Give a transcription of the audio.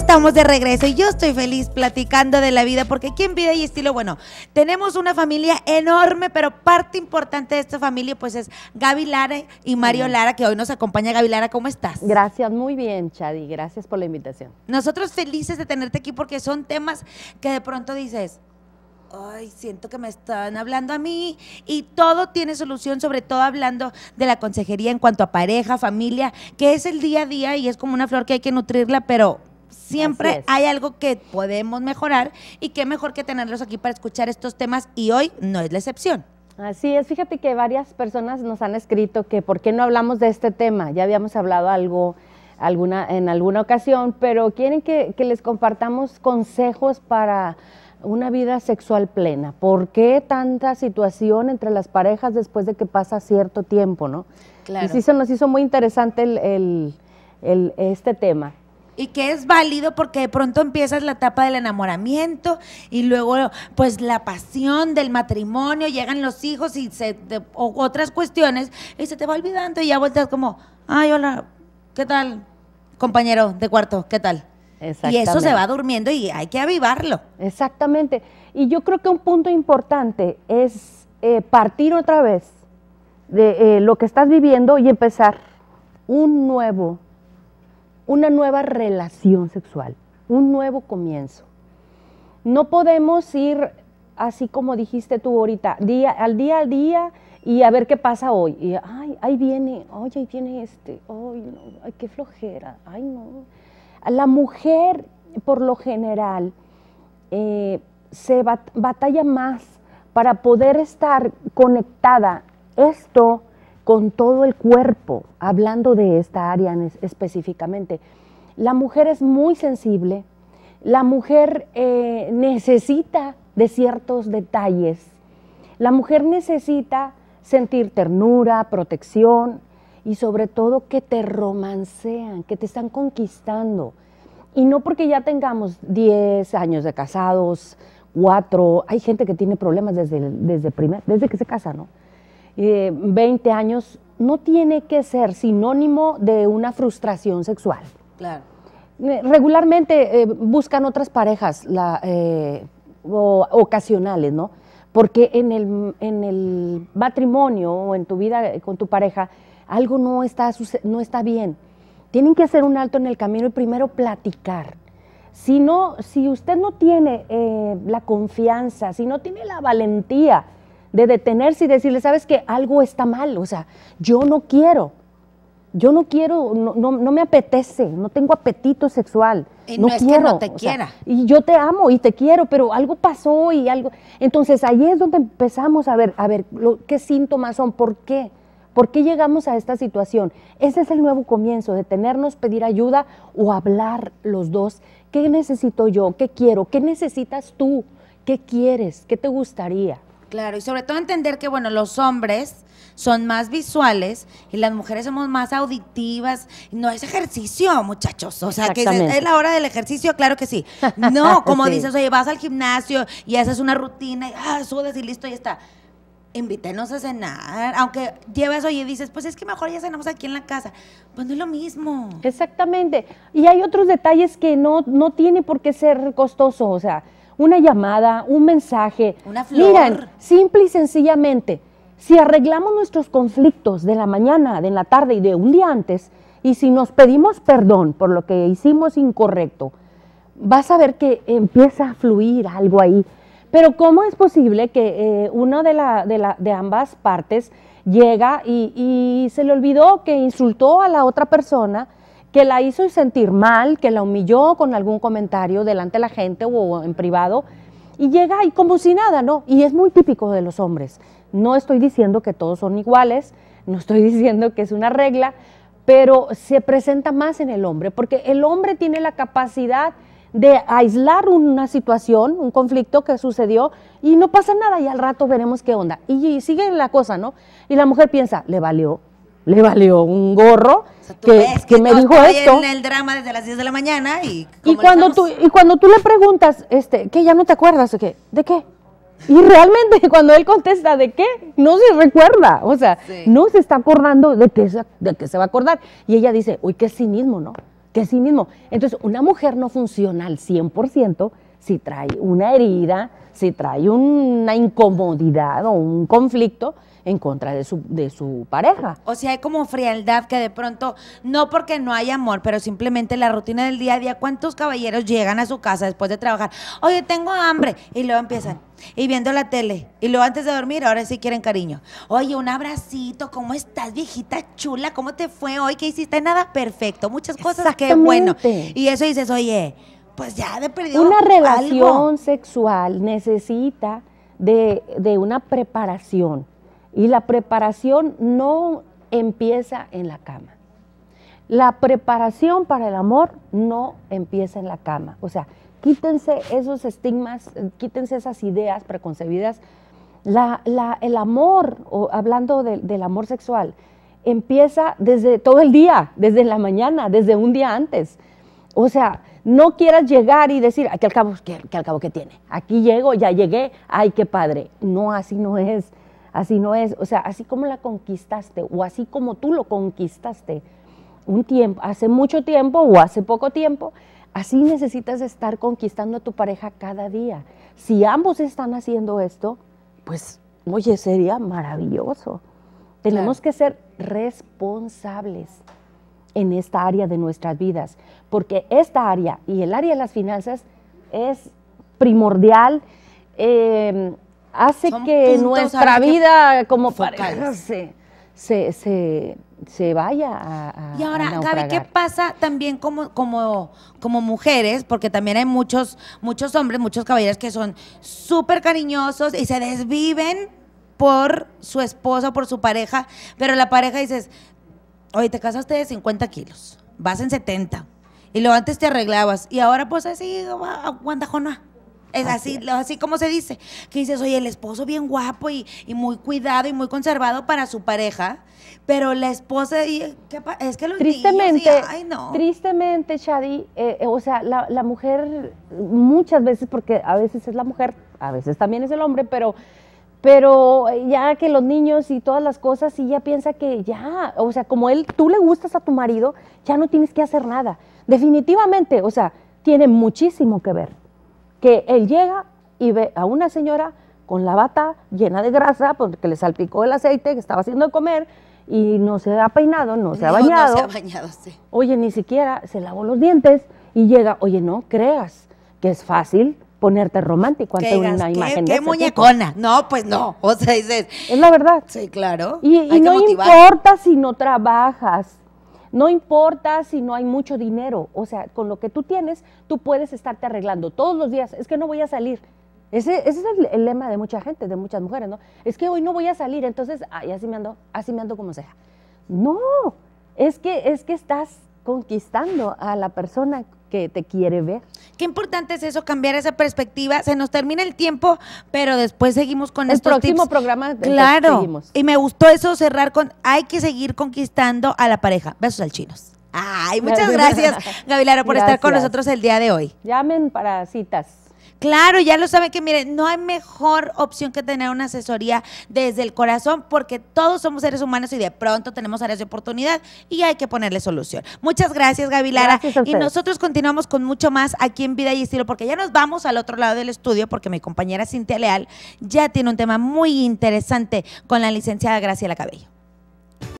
estamos de regreso y yo estoy feliz platicando de la vida porque aquí en Vida y Estilo, bueno, tenemos una familia enorme, pero parte importante de esta familia pues es Gaby Lara y Mario Lara, que hoy nos acompaña. Gaby Lara, ¿cómo estás? Gracias, muy bien, Chadi. Gracias por la invitación. Nosotros felices de tenerte aquí porque son temas que de pronto dices, ay, siento que me están hablando a mí y todo tiene solución, sobre todo hablando de la consejería en cuanto a pareja, familia, que es el día a día y es como una flor que hay que nutrirla, pero siempre hay algo que podemos mejorar y qué mejor que tenerlos aquí para escuchar estos temas y hoy no es la excepción. Así es, fíjate que varias personas nos han escrito que por qué no hablamos de este tema, ya habíamos hablado algo alguna, en alguna ocasión, pero quieren que, que les compartamos consejos para una vida sexual plena. ¿Por qué tanta situación entre las parejas después de que pasa cierto tiempo, no? Claro. Y sí se nos hizo muy interesante el, este tema. Y que es válido porque de pronto empiezas la etapa del enamoramiento y luego pues la pasión del matrimonio, llegan los hijos y se, o otras cuestiones y se te va olvidando y ya vueltas como, ay, hola, ¿qué tal? Compañero de cuarto, ¿qué tal? Y eso se va durmiendo y hay que avivarlo. Exactamente. Y yo creo que un punto importante es eh, partir otra vez de eh, lo que estás viviendo y empezar un nuevo, una nueva relación sexual, un nuevo comienzo. No podemos ir así como dijiste tú ahorita, día al día al día y a ver qué pasa hoy. Y ay, ahí viene, ay, ahí viene este, ay, no, ay, qué flojera, ay, no la mujer, por lo general, eh, se batalla más para poder estar conectada esto con todo el cuerpo, hablando de esta área específicamente. La mujer es muy sensible, la mujer eh, necesita de ciertos detalles, la mujer necesita sentir ternura, protección, y sobre todo que te romancean, que te están conquistando. Y no porque ya tengamos 10 años de casados, 4, hay gente que tiene problemas desde, desde, primer, desde que se casa, ¿no? 20 eh, años, no tiene que ser sinónimo de una frustración sexual. Claro. Eh, regularmente eh, buscan otras parejas la, o, ocasionales, ¿no? Porque en el, en el matrimonio o en tu vida con tu pareja, algo no está, no está bien. Tienen que hacer un alto en el camino y primero platicar. Si, no, si usted no tiene eh, la confianza, si no tiene la valentía de detenerse y decirle, sabes que algo está mal, o sea, yo no quiero, yo no quiero, no, no, me apetece, no tengo apetito sexual. Y no, es quiero, que no te quiera. y yo te amo y te quiero, pero algo pasó y algo. Entonces ahí es donde empezamos a ver, a ver, qué síntomas son, por qué. ¿Por qué llegamos a esta situación? Ese es el nuevo comienzo, detenernos, pedir ayuda o hablar los dos. ¿Qué necesito yo? ¿Qué quiero? ¿Qué necesitas tú? ¿Qué quieres? ¿Qué te gustaría? Claro, y sobre todo entender que, bueno, los hombres son más visuales y las mujeres somos más auditivas. No es ejercicio, muchachos. O sea, que es, la hora del ejercicio, claro que sí. No, como dices, oye, vas al gimnasio y haces una rutina y ah, sudes y listo, y está invítenos a cenar, aunque llevas hoy y dices, pues es que mejor ya cenamos aquí en la casa, pues no es lo mismo. Exactamente, y hay otros detalles que no, no tiene por qué ser costoso, o sea, una llamada, un mensaje. Una flor. Miren, simple y sencillamente, si arreglamos nuestros conflictos de la mañana, de la tarde y de un día antes, y si nos pedimos perdón por lo que hicimos incorrecto, vas a ver que empieza a fluir algo ahí pero ¿cómo es posible que eh, una de, la, de, la, de, ambas partes llega y, se le olvidó que insultó a la otra persona, que la hizo sentir mal, que la humilló con algún comentario delante de la gente o en privado, y llega y como si nada, ¿no? Y es muy típico de los hombres. No estoy diciendo que todos son iguales, no estoy diciendo que es una regla, pero se presenta más en el hombre, porque el hombre tiene la capacidad de aislar una situación, un conflicto que sucedió y no pasa nada y al rato veremos qué onda. Y, sigue la cosa, ¿no? Y la mujer piensa, le valió, le valió un gorro que, me dijo esto. en el drama desde las 10 de la mañana y... Y cuando, tú, y cuando tú le preguntas, este, ¿qué? ¿Ya no te acuerdas? ¿De qué? ¿De qué? Y realmente cuando él contesta de qué, no se recuerda, o sea, no se está acordando de qué, de qué se va a acordar. Y ella dice, uy, qué cinismo, ¿no? que sí mismo. Entonces, una mujer no funciona al 100% si trae una herida, si trae una incomodidad o un conflicto en contra de su, de su pareja. O sea, hay como frialdad que de pronto, no porque no hay amor, pero simplemente la rutina del día a día, ¿cuántos caballeros llegan a su casa después de trabajar? Oye, tengo hambre. Y luego empiezan, y viendo la tele, y luego antes de dormir, ahora sí quieren cariño. Oye, un abracito, ¿cómo estás, viejita chula? ¿Cómo te fue hoy? ¿Qué hiciste? Nada perfecto, muchas cosas, qué bueno. Y eso dices, oye, pues ya de perdido. Una relación sexual necesita de, de una preparación y la preparación no empieza en la cama. La preparación para el amor no empieza en la cama. O sea, quítense esos estigmas, quítense esas ideas preconcebidas. el amor, hablando del amor sexual, empieza desde todo el día, desde la mañana, desde un día antes. O sea, no quieras llegar y decir, que al cabo, al cabo tiene. Aquí llego, ya llegué, ay, qué padre. No, así no es. Así no es, o sea, así como la conquistaste o así como tú lo conquistaste un tiempo, hace mucho tiempo o hace poco tiempo, así necesitas estar conquistando a tu pareja cada día. Si ambos están haciendo esto, pues, oye, sería maravilloso. Tenemos que ser responsables en esta área de nuestras vidas, porque esta área y el área de las finanzas es primordial. Eh, hace que nuestra vida como pareja se, se, vaya a, Y ahora, Gaby, ¿qué pasa también como, como, como mujeres? Porque también hay muchos, muchos hombres, muchos caballeros que son súper cariñosos y se desviven por su esposa, por su pareja, pero la pareja dices, oye, te casaste de 50 kilos, vas en 70, y luego antes te arreglabas, y ahora pues así, guandajona es así, así, como se dice. Que dices, oye, el esposo bien guapo y, muy cuidado y muy conservado para su pareja, pero la esposa, y, es que los tristemente, ay, no. Tristemente, Shadi, eh, eh, o sea, la, la, mujer muchas veces, porque a veces es la mujer, a veces también es el hombre, pero, pero ya que los niños y todas las cosas, y ya piensa que ya, o sea, como él, tú le gustas a tu marido, ya no tienes que hacer nada. Definitivamente, o sea, tiene muchísimo que ver que él llega y ve a una señora con la bata llena de grasa porque le salpicó el aceite que estaba haciendo de comer y no se ha peinado, no se ha bañado. No se ha bañado, sí. Oye, ni siquiera se lavó los dientes y llega, oye, no creas que es fácil ponerte romántico ante una imagen de ¿Qué muñecona? No, pues no. O sea, dices. Es la verdad. Sí, claro. Y, y no importa si no trabajas, no importa si no hay mucho dinero, o sea, con lo que tú tienes, tú puedes estarte arreglando todos los días. Es que no voy a salir. Ese, es el, lema de mucha gente, de muchas mujeres, ¿no? Es que hoy no voy a salir, entonces, ay, así me ando, así me ando como sea. No, es que, es que estás conquistando a la persona que te quiere ver. Qué importante es eso, cambiar esa perspectiva. Se nos termina el tiempo, pero después seguimos con el próximo programa. Claro. Y me gustó eso cerrar con hay que seguir conquistando a la pareja. Besos al chinos. Ay, muchas gracias, Gavilara, por estar con nosotros el día de hoy. Llamen para citas. Claro, ya lo saben que miren, no hay mejor opción que tener una asesoría desde el corazón porque todos somos seres humanos y de pronto tenemos áreas de oportunidad y hay que ponerle solución. Muchas gracias, Gaby Lara. y nosotros continuamos con mucho más aquí en Vida y Estilo porque ya nos vamos al otro lado del estudio porque mi compañera Cintia Leal ya tiene un tema muy interesante con la licenciada Graciela Cabello.